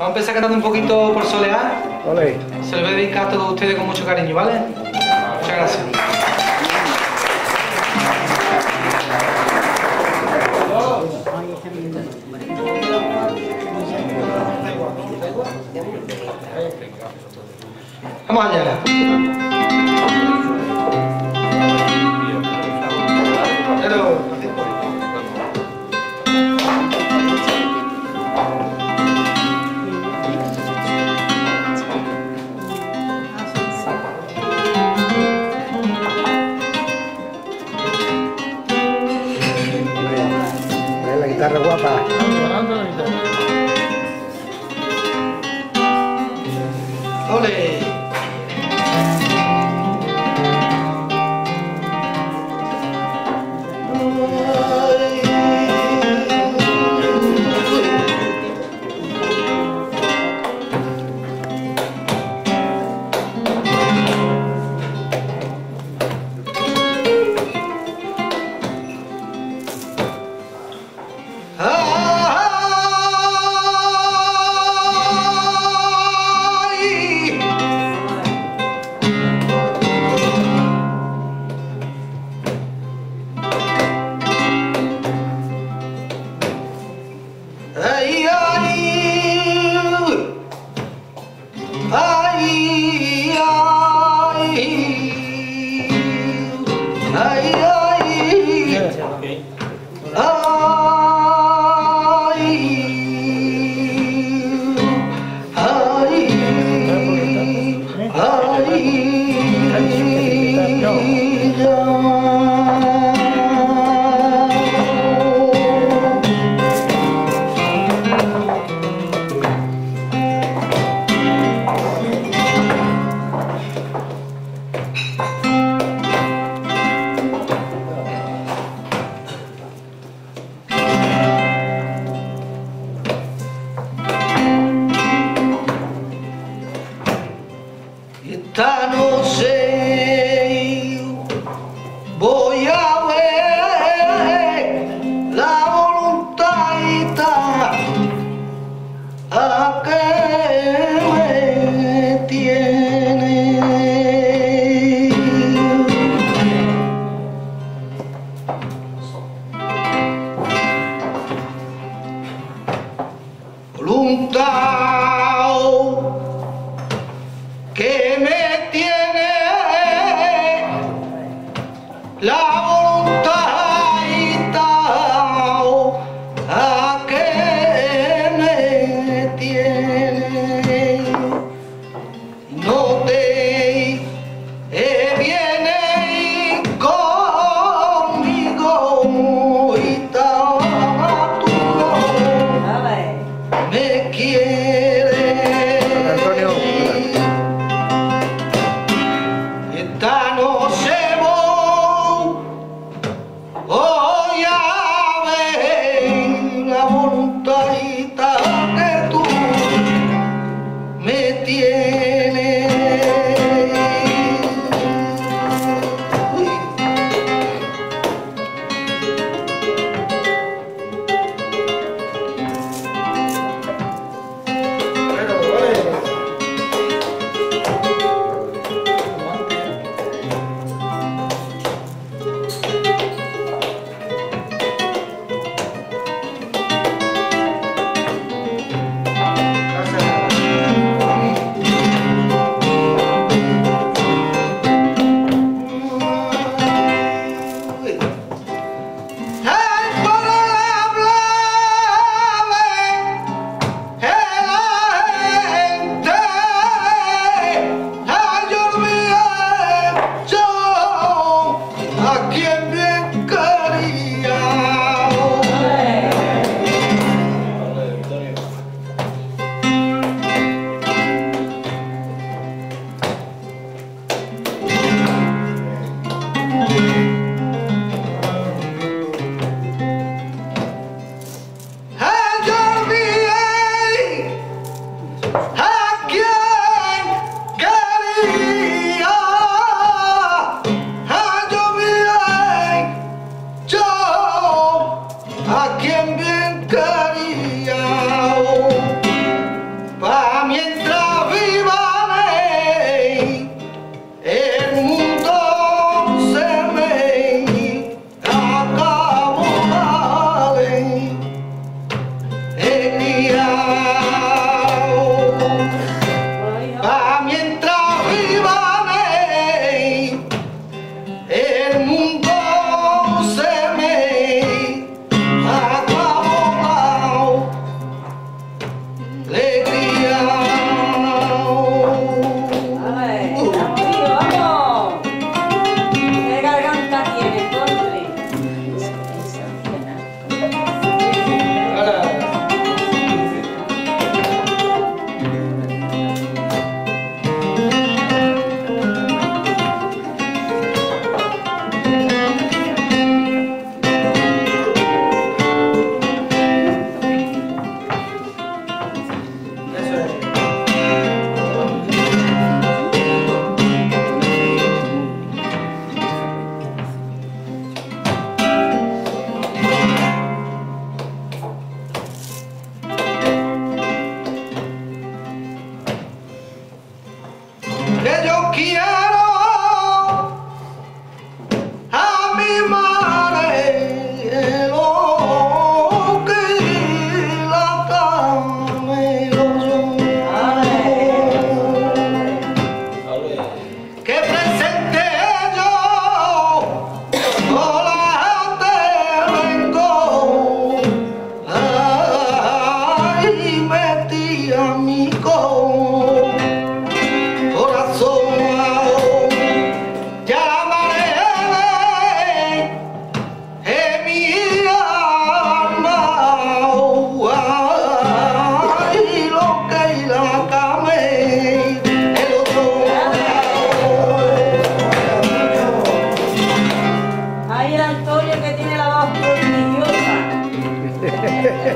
Vamos a empezar cantando un poquito por solear. Ole. Se lo voy a dedicar a todos ustedes con mucho cariño, ¿vale? Muchas gracias. Vamos allá.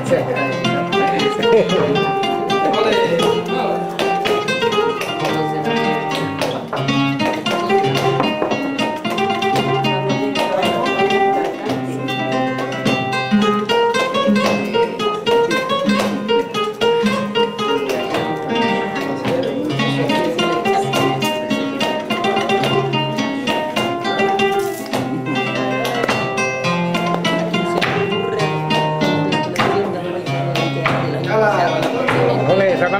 Obrigado.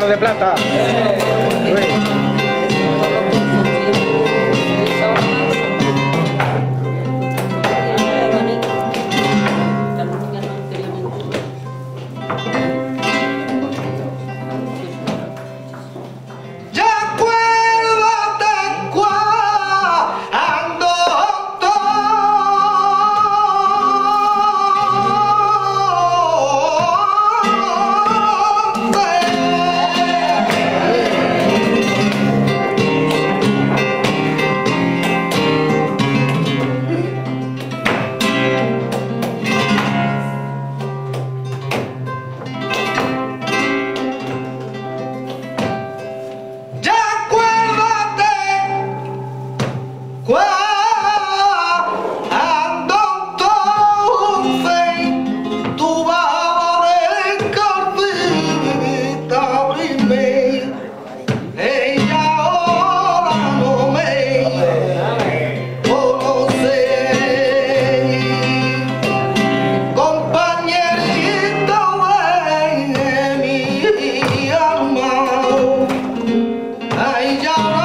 De plata. 来一家人